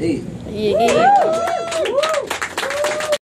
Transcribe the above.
哎。耶